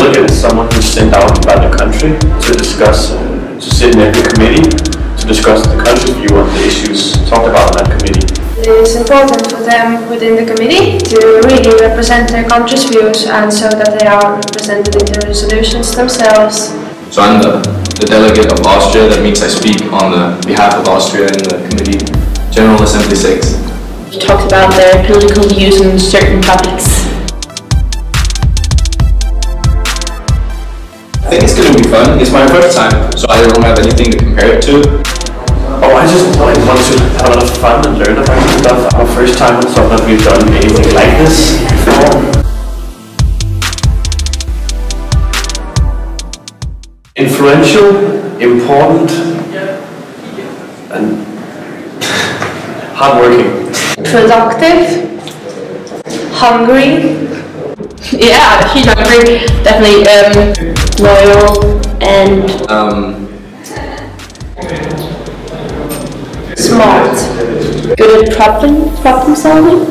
delegate is someone who's sent out by the country to discuss, to sit in every committee, to discuss the country view on the issues talked about in that committee. It is important for them within the committee to really represent their country's views and so that they are represented in the resolutions themselves. So I'm the, the delegate of Austria, that means I speak on the behalf of Austria in the committee, General Assembly 6. Talks about their political views on certain topics. I think it's going to be fun. It's my first time, so I don't have anything to compare it to. Oh, I just like, want to have a lot of fun and learn about stuff. Our first time on something that we've done anything like this before. Influential, important, and hardworking. Productive, hungry, Yeah, she's hungry. Definitely um, loyal and Um, smart. good at problem problem solving.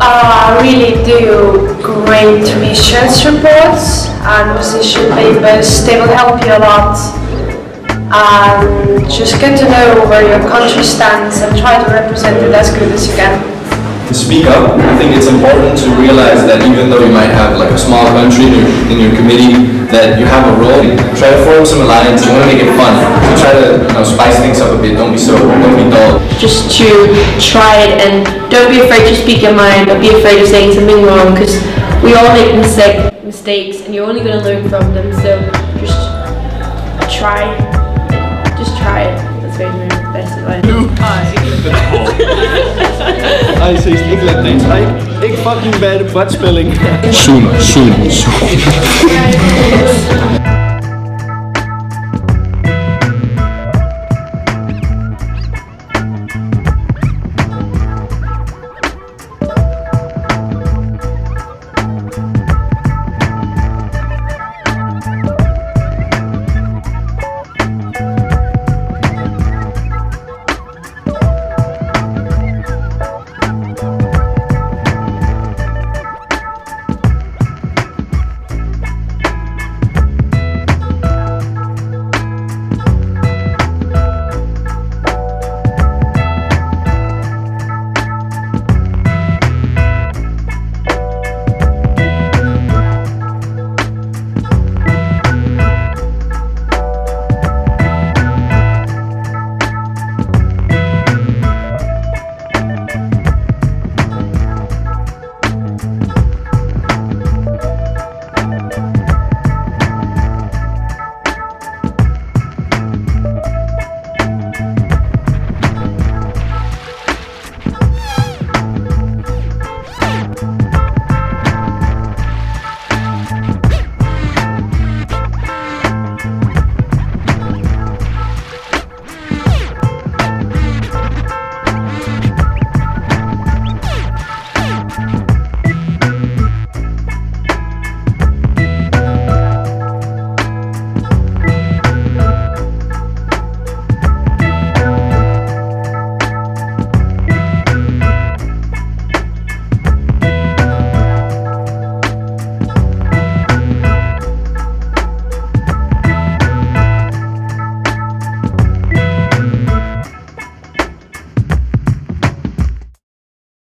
uh, really do great research reports and position papers. They will help you a lot. And just get to know where your country stands and try to represent it as good as you can. To speak up, I think it's important to realize that even though you might have like a small country in your, in your committee, that you have a role. Try to form some alliance. You want to make it fun. So try to you know, spice things up a bit. Don't be so, don't be dull. Just to try it and don't be afraid to speak your mind. Don't be afraid of saying something wrong because we all make mistake, mistakes and you're only going to learn from them. So just try. Just try it. That's very my best advice. Hij zegt, ik let niks. Hij, ik fucking bij de badspelling. Soon, soon, soon.